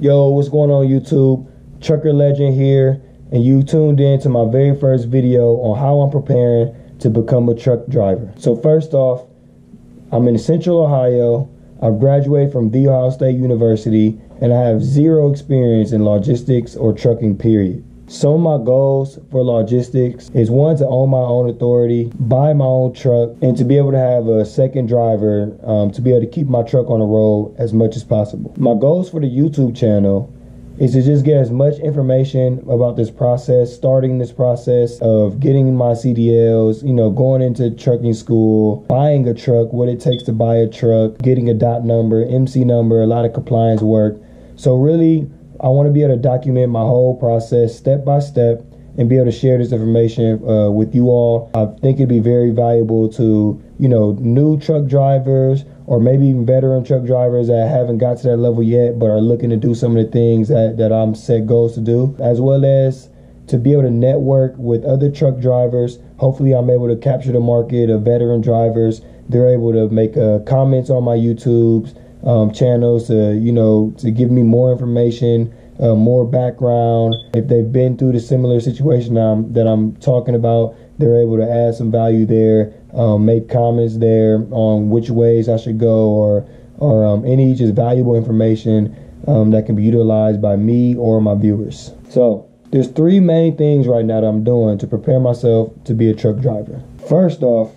Yo, what's going on YouTube? Trucker Legend here, and you tuned in to my very first video on how I'm preparing to become a truck driver. So first off, I'm in Central Ohio. I've graduated from The Ohio State University, and I have zero experience in logistics or trucking period. Some of my goals for logistics is one to own my own authority, buy my own truck, and to be able to have a second driver um, to be able to keep my truck on the road as much as possible. My goals for the YouTube channel is to just get as much information about this process, starting this process of getting my CDLs, you know, going into trucking school, buying a truck, what it takes to buy a truck, getting a dot number, MC number, a lot of compliance work. So really I want to be able to document my whole process step by step and be able to share this information uh, with you all. I think it'd be very valuable to, you know, new truck drivers or maybe even veteran truck drivers that haven't got to that level yet but are looking to do some of the things that, that I'm set goals to do, as well as to be able to network with other truck drivers. Hopefully, I'm able to capture the market of veteran drivers. They're able to make uh, comments on my YouTubes um, channels to you know to give me more information, uh, more background. If they've been through the similar situation I'm, that I'm talking about, they're able to add some value there, um, make comments there on which ways I should go or or um, any just valuable information um, that can be utilized by me or my viewers. So there's three main things right now that I'm doing to prepare myself to be a truck driver. First off,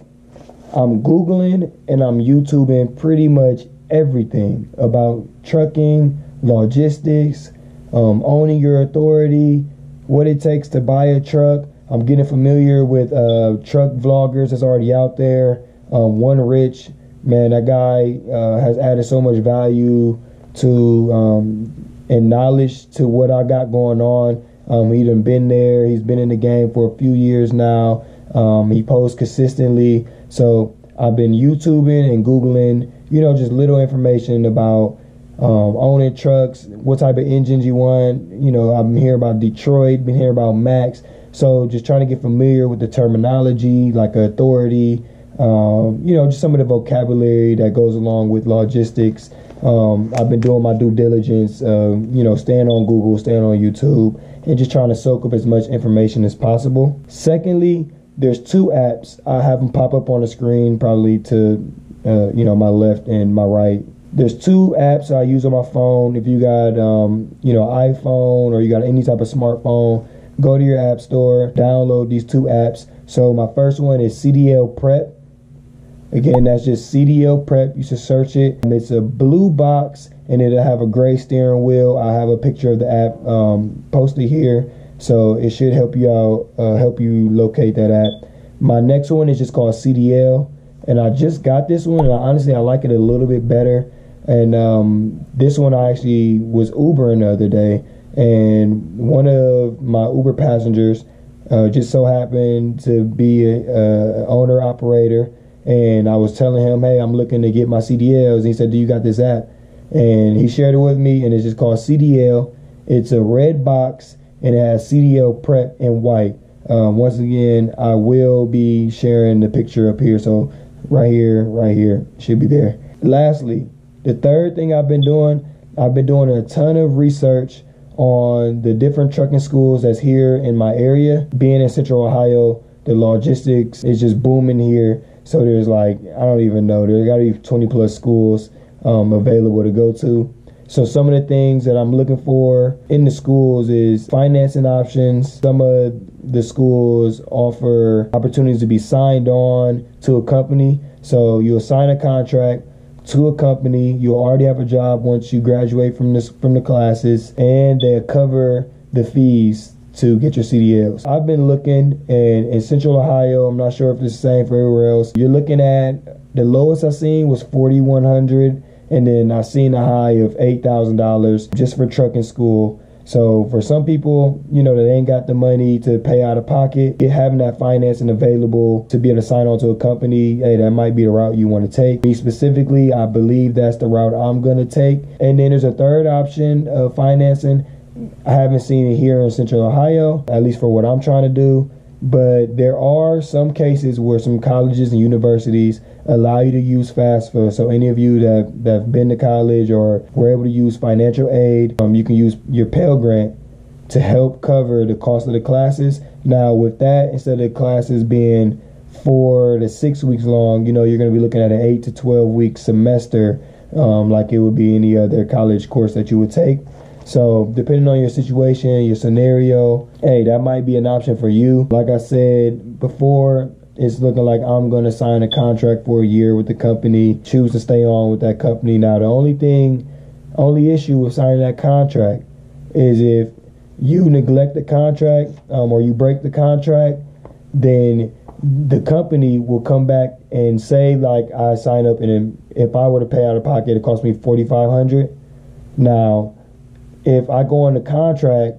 I'm Googling and I'm YouTubing pretty much everything about trucking, logistics, um, owning your authority, what it takes to buy a truck. I'm getting familiar with uh, truck vloggers that's already out there. Um, One Rich, man, that guy uh, has added so much value to um, and knowledge to what I got going on. Um, he done been there. He's been in the game for a few years now. Um, he posts consistently. So I've been YouTubing and Googling you know, just little information about um, owning trucks, what type of engines you want. You know, I'm hearing about Detroit, been hearing about Macks. So just trying to get familiar with the terminology, like authority, um, you know, just some of the vocabulary that goes along with logistics. Um, I've been doing my due diligence, uh, you know, staying on Google, staying on YouTube, and just trying to soak up as much information as possible. Secondly, there's two apps. I have them pop up on the screen probably to uh, you know, my left and my right. There's two apps I use on my phone. If you got, um, you know, iPhone or you got any type of smartphone, go to your app store, download these two apps. So my first one is CDL Prep. Again, that's just CDL Prep. You should search it. And it's a blue box and it'll have a gray steering wheel. I have a picture of the app um, posted here. So it should help you out, uh, help you locate that app. My next one is just called CDL and I just got this one, and I, honestly I like it a little bit better. And um, this one I actually was Ubering the other day, and one of my Uber passengers uh, just so happened to be a, a, owner operator, and I was telling him, hey, I'm looking to get my CDLs. And he said, do you got this app? And he shared it with me, and it's just called CDL. It's a red box, and it has CDL prep in white. Um, once again, I will be sharing the picture up here, so right here, right here, should be there. Lastly, the third thing I've been doing, I've been doing a ton of research on the different trucking schools that's here in my area. Being in Central Ohio, the logistics is just booming here. So there's like, I don't even know, There's gotta be 20 plus schools um, available to go to. So some of the things that I'm looking for in the schools is financing options. Some of the schools offer opportunities to be signed on to a company. So you'll sign a contract to a company. You'll already have a job once you graduate from this from the classes, and they cover the fees to get your CDLs. I've been looking in, in Central Ohio. I'm not sure if it's the same for everywhere else. You're looking at the lowest I've seen was 4,100 and then I seen a high of eight thousand dollars just for trucking school. So for some people, you know, that ain't got the money to pay out of pocket, having that financing available to be able to sign on to a company, hey, that might be the route you want to take. Me specifically, I believe that's the route I'm gonna take. And then there's a third option of financing. I haven't seen it here in Central Ohio, at least for what I'm trying to do. But there are some cases where some colleges and universities allow you to use FAFSA. So any of you that, that have been to college or were able to use financial aid, um, you can use your Pell Grant to help cover the cost of the classes. Now with that, instead of the classes being four to six weeks long, you know, you're going to be looking at an eight to 12 week semester, um, like it would be any other college course that you would take. So, depending on your situation, your scenario, hey, that might be an option for you. Like I said before, it's looking like I'm going to sign a contract for a year with the company, choose to stay on with that company. Now, the only thing, only issue with signing that contract is if you neglect the contract um, or you break the contract, then the company will come back and say like I sign up and if I were to pay out of pocket, it cost me forty five hundred. Now if I go on the contract,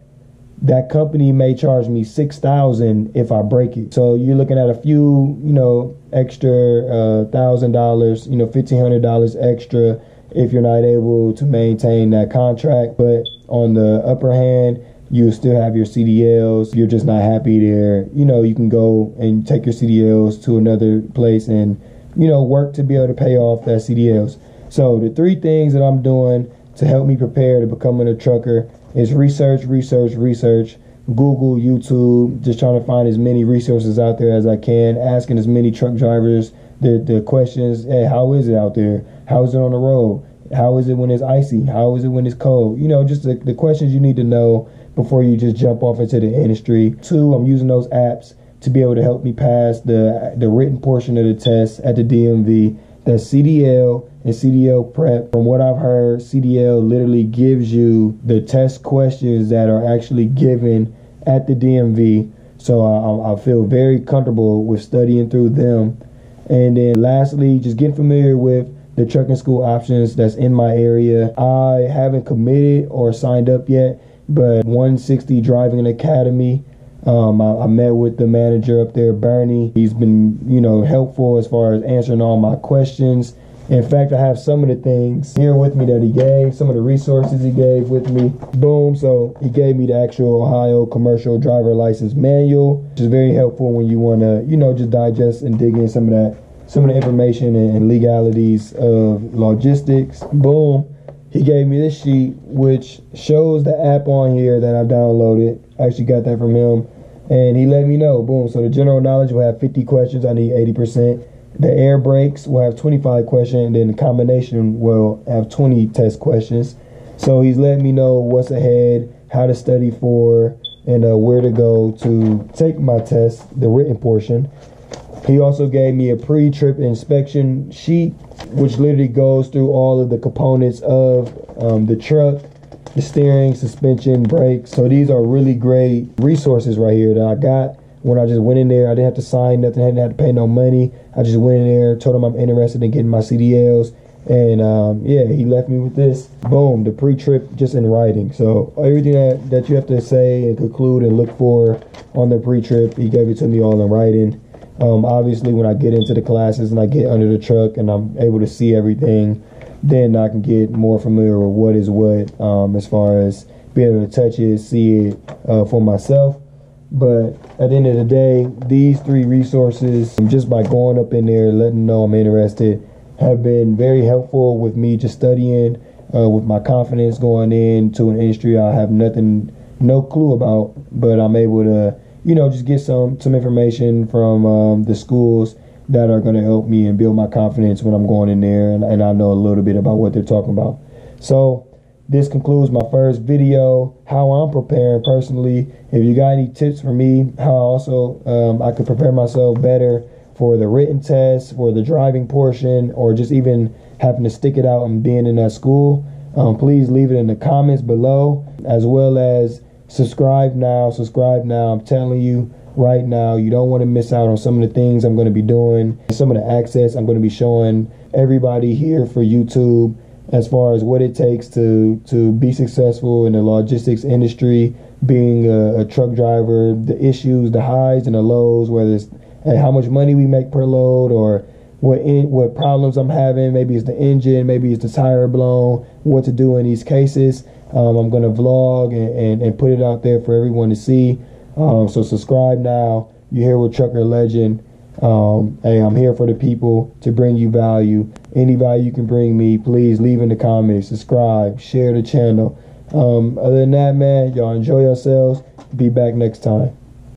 that company may charge me six thousand if I break it. So you're looking at a few, you know, extra uh, thousand dollars, you know, fifteen hundred dollars extra if you're not able to maintain that contract. But on the upper hand, you still have your CDLs. You're just not happy there. You know, you can go and take your CDLs to another place and, you know, work to be able to pay off that CDLs. So the three things that I'm doing to help me prepare to becoming a trucker is research, research, research. Google, YouTube, just trying to find as many resources out there as I can, asking as many truck drivers the, the questions, hey, how is it out there? How is it on the road? How is it when it's icy? How is it when it's cold? You know, just the, the questions you need to know before you just jump off into the industry. Two, I'm using those apps to be able to help me pass the the written portion of the test at the DMV. That's CDL and CDL prep. From what I've heard, CDL literally gives you the test questions that are actually given at the DMV. So I, I feel very comfortable with studying through them. And then lastly, just getting familiar with the trucking school options that's in my area. I haven't committed or signed up yet, but 160 Driving Academy. Um, I, I, met with the manager up there, Bernie. He's been, you know, helpful as far as answering all my questions. In fact, I have some of the things here with me that he gave, some of the resources he gave with me. Boom. So he gave me the actual Ohio commercial driver license manual, which is very helpful when you want to, you know, just digest and dig in some of that, some of the information and, legalities of logistics. Boom. He gave me this sheet, which shows the app on here that I've downloaded. Actually got that from him. And he let me know. Boom. So the general knowledge will have 50 questions. I need 80%. The air brakes will have 25 questions, and then the combination will have 20 test questions. So he's letting me know what's ahead, how to study for, and uh, where to go to take my test, the written portion. He also gave me a pre-trip inspection sheet, which literally goes through all of the components of um, the truck, the steering, suspension, brakes. So these are really great resources right here that I got when I just went in there. I didn't have to sign nothing, I didn't have to pay no money. I just went in there, told him I'm interested in getting my CDLs. And um, yeah, he left me with this. Boom, the pre-trip just in writing. So everything that, that you have to say and conclude and look for on the pre-trip, he gave it to me all in writing. Um, obviously, when I get into the classes and I get under the truck and I'm able to see everything, then I can get more familiar with what is what um, as far as being able to touch it, see it uh, for myself. But at the end of the day, these three resources, just by going up in there, letting know I'm interested, have been very helpful with me just studying, uh, with my confidence going into an industry I have nothing, no clue about, but I'm able to, you know, just get some some information from um, the schools that are going to help me and build my confidence when I'm going in there, and, and I know a little bit about what they're talking about. So this concludes my first video how i'm preparing personally if you got any tips for me how also um, i could prepare myself better for the written test for the driving portion or just even having to stick it out and being in that school um, please leave it in the comments below as well as subscribe now subscribe now i'm telling you right now you don't want to miss out on some of the things i'm going to be doing some of the access i'm going to be showing everybody here for youtube as far as what it takes to to be successful in the logistics industry, being a, a truck driver, the issues, the highs and the lows, whether it's how much money we make per load or what in, what problems I'm having. Maybe it's the engine, maybe it's the tire blown. What to do in these cases. Um, I'm gonna vlog and, and, and, put it out there for everyone to see. Um, so subscribe now. You're here with Trucker Legend. Um, hey, I'm here for the people to bring you value. Any value you can bring me, please leave in the comments, subscribe, share the channel. Um, other than that, man, y'all enjoy yourselves. Be back next time.